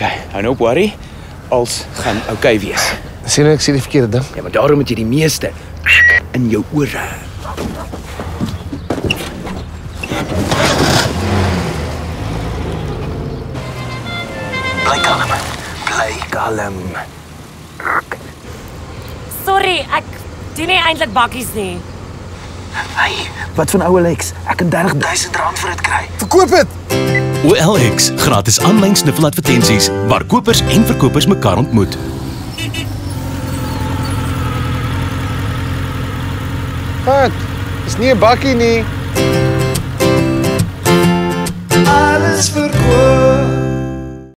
Okay, hou nou op worry. Als gaan okay wees. Sien ek sien die verkeerde ding. Ja, maar daarom moet jy die meeste in jou ore. Bly kalm. Bly kalm. Sorry, ek doen nie eintlik bakkies nie. Hey, wat van ou Alex? Ek kan 30000 rand vir dit kry. Verkoop dit. OLX gratis aanlyn snuffeladvertensies waar kopers en verkopers mekaar ontmoet. Wat? Dis nie 'n bakkie nie.